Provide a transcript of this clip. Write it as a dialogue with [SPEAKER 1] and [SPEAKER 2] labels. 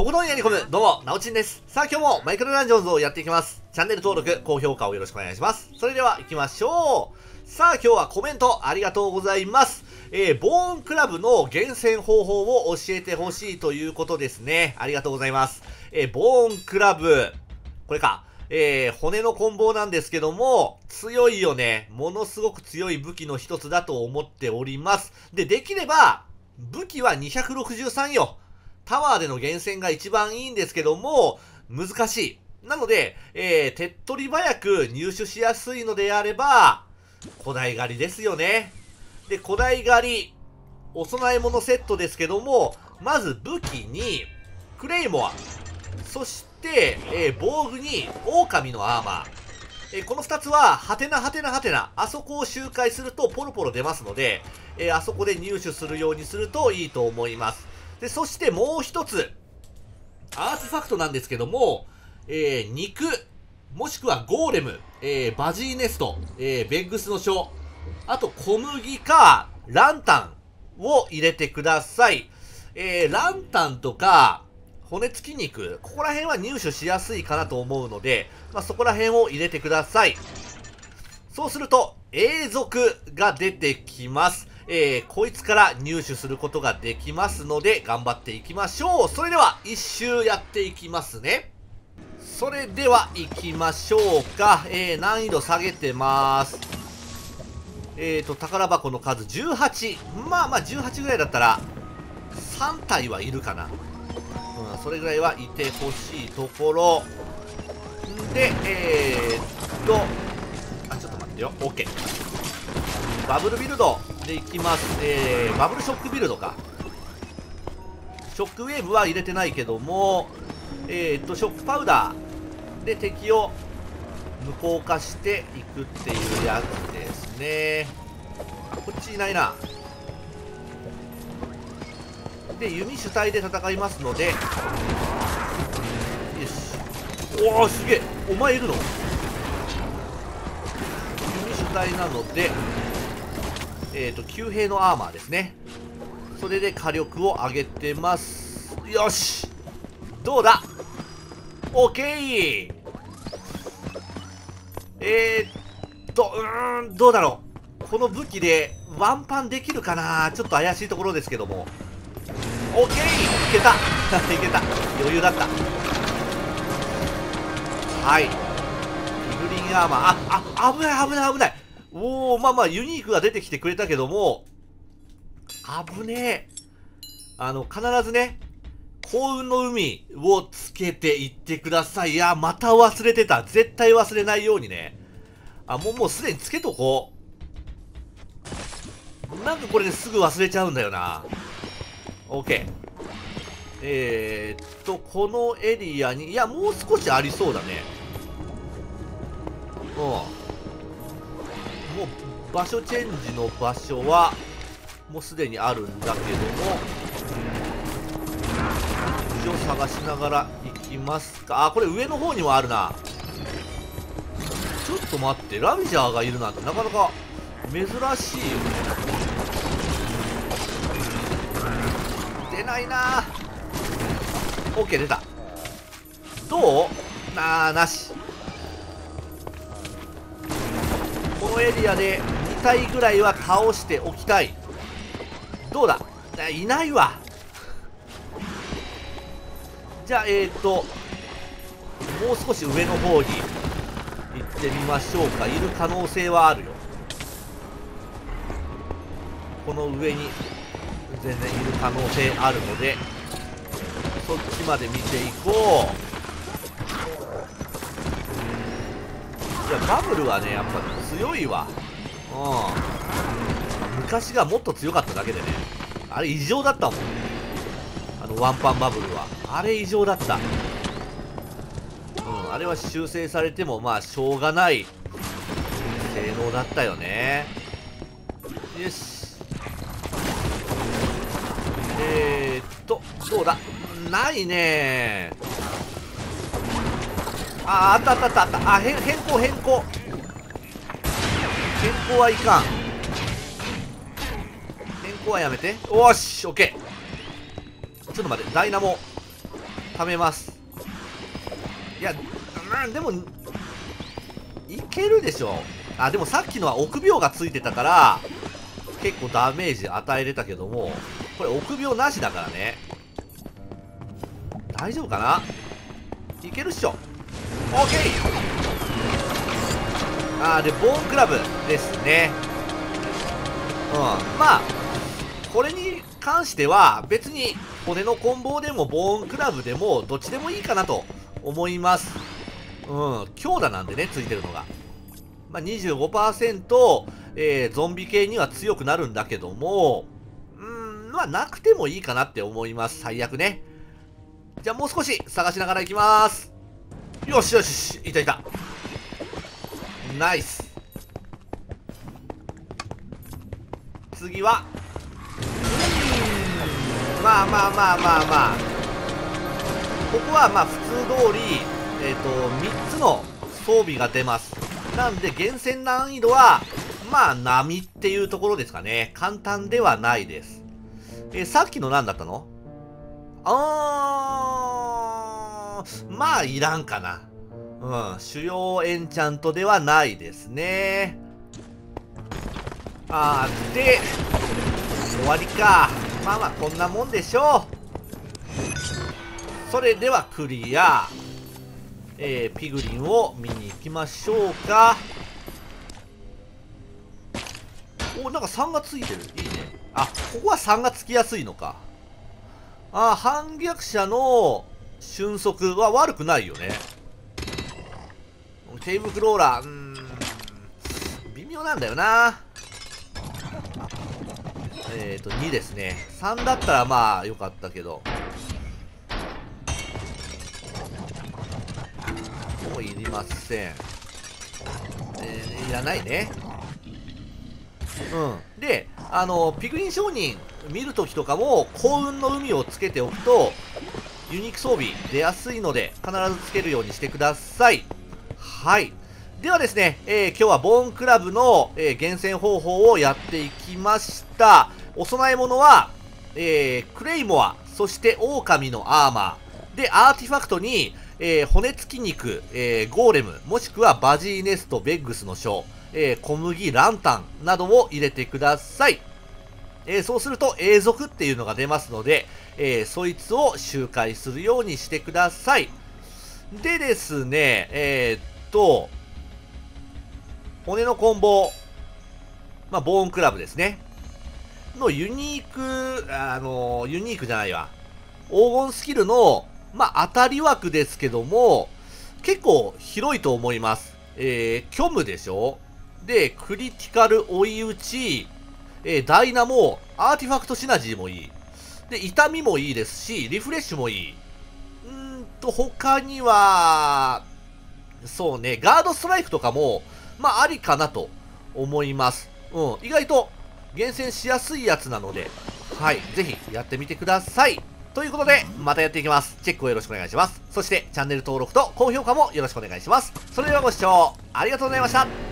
[SPEAKER 1] とことんやり込む、どうも、なおちんです。さあ今日もマイクロダンジョンズをやっていきます。チャンネル登録、高評価をよろしくお願いします。それでは行きましょう。さあ今日はコメントありがとうございます。えー、ボーンクラブの厳選方法を教えてほしいということですね。ありがとうございます。えー、ボーンクラブ、これか。えー、骨の棍棒なんですけども、強いよね。ものすごく強い武器の一つだと思っております。で、できれば、武器は263よ。タワーでの厳選が一番いいんですけども、難しい。なので、えー、手っ取り早く入手しやすいのであれば、古代狩りですよね。で、古代狩り、お供え物セットですけども、まず武器に、クレイモア、そして、えー、防具に、狼のアーマー。えー、この二つは、はてなはてなはてな、あそこを周回するとポロポロ出ますので、えー、あそこで入手するようにするといいと思います。で、そしてもう一つ、アーティファクトなんですけども、えー、肉、もしくはゴーレム、えー、バジーネスト、えー、ベッグスの書、あと小麦か、ランタンを入れてください。えー、ランタンとか、骨付き肉、ここら辺は入手しやすいかなと思うので、まあ、そこら辺を入れてください。そうすると、永続が出てきます。えー、こいつから入手することができますので、頑張っていきましょう。それでは、一周やっていきますね。それでは、行きましょうか。えー、難易度下げてます。えーと、宝箱の数18。まあまあ、18ぐらいだったら、3体はいるかな。うん、それぐらいはいてほしいところ。で、えーっと、あ、ちょっと待ってよ。OK。バブルビルドでいきます。えー、バブルショックビルドか。ショックウェーブは入れてないけども、えー、っと、ショックパウダーで敵を無効化していくっていうやつですね。こっちいないな。で、弓主体で戦いますので、よし。おお、すげえ。お前いるの？弓主体なので、えっ、ー、と、旧兵のアーマーですね。それで火力を上げてます。よしどうだ？オッケーえー、っと、うーん、どうだろうこの武器でワンパンできるかな？ちょっと怪しいところですけども。オッケーいけた いけた余裕だった。はい。グリーンアーマー、あ、あ、危ない危ない危ないおー、まあまあ、ユニークが出てきてくれたけども、危ねえ。あの、必ずね、幸運の海をつけていってください。いや、また忘れてた。絶対忘れないようにね。あ、もう、もうすでにつけとこう。なんかこれですぐ忘れちゃうんだよな。OK。えー、っと、このエリアに、いや、もう少しありそうだね。うん。もう場所チェンジの場所はもうすでにあるんだけども一応探しながら行きますか。あこれ上の方にもあるな。ちょっと待ってラビジャーがいるなんてなかなか珍しい。よね出ないな。OK 出た。どう？なあなし。このエリアで2体ぐらいは倒しておきたい。どうだ？いないわ。じゃあえっ、ー、ともう少し上の方に行ってみましょうか。いる可能性はあるよ。この上に全然いる可能性あるのでそっちまで見ていこう。いやバブルはねやっぱ強いわ。うん。昔がもっと強かっただけでね。あれ異常だったもんあのワンパンバブルは。あれ異常だった。うん。あれは修正されてもまあしょうがない。性能だったよね。よし。えー、っとどうだ？ないね。あ、あったあったあったあった。あ、変、変更変更。変更はいかん。変更はやめて。おーし、オッケー。ちょっと待って、ダイナモ貯めますいやうんでもいけるでしょあでもさっきのは臆病がついてたから結構ダメージ与えれたけどもこれ臆病なしだからね大丈夫かな？いけるっしょ OK あーでボーンクラブですねうんまあこれに関しては別に骨の棍棒でもボーンクラブでもどっちでもいいかなと思いますうん強打なんでねついてるのがまあ、25%、えー、ゾンビ系には強くなるんだけども、うん、まあ、なくてもいいかなって思います。最悪ね。じゃあもう少し探しながら行きます。よしよし、いたいた。ナイス。次は、まあまあまあまあまあ。ここはまあ普通通り、えっ、ー、と、3つの装備が出ます。なんで、厳選難易度は、まあ、波っていうところですかね。簡単ではないです。えー、さっきの何だったの？あー、まあ、いらんかな。うん、主要エンチャントではないですね。あー、で、終わりか。まあまあ、こんなもんでしょう。それではクリア。えー、ピグリンを見に行きましょうか。お、なんか3がついてる。いいね。あ、ここは3がつきやすいのか。あ、反逆者の瞬足は悪くないよね。ケーブクローラー、うーん、微妙なんだよな。えっ、ー、と、2ですね。3だったらまあ、良かったけど。もういりません。えー、いらないね。うん。で、あの、ピグリン商人見るときとかも、幸運の海をつけておくと、ユニーク装備出やすいので、必ずつけるようにしてください。はい。ではですね、えー、今日はボーンクラブの、えー、厳選方法をやっていきました。お供え物は、えー、クレイモア、そして狼のアーマー。で、アーティファクトに、えー、骨付き肉、えー、ゴーレム、もしくはバジーネスト、ベッグスの章、えー、小麦、ランタンなどを入れてください。えー、そうすると永続っていうのが出ますので、えー、そいつを周回するようにしてください。でですね、えー、っと、骨の棍棒、まあ、ボーンクラブですね。のユニーク、あのユニークじゃないわ。黄金スキルのまあ、当たり枠ですけども、結構広いと思います。えー、虚無でしょ？で、クリティカル追い打ち、えー、ダイナモ、アーティファクトシナジーもいい。で、痛みもいいですし、リフレッシュもいい。んーと、他には、そうね、ガードストライクとかも、まあ、ありかなと思います。うん、意外と厳選しやすいやつなので、はい、ぜひやってみてください。ということで、またやっていきます。チェックをよろしくお願いします。そして、チャンネル登録と高評価もよろしくお願いします。それではご視聴ありがとうございました。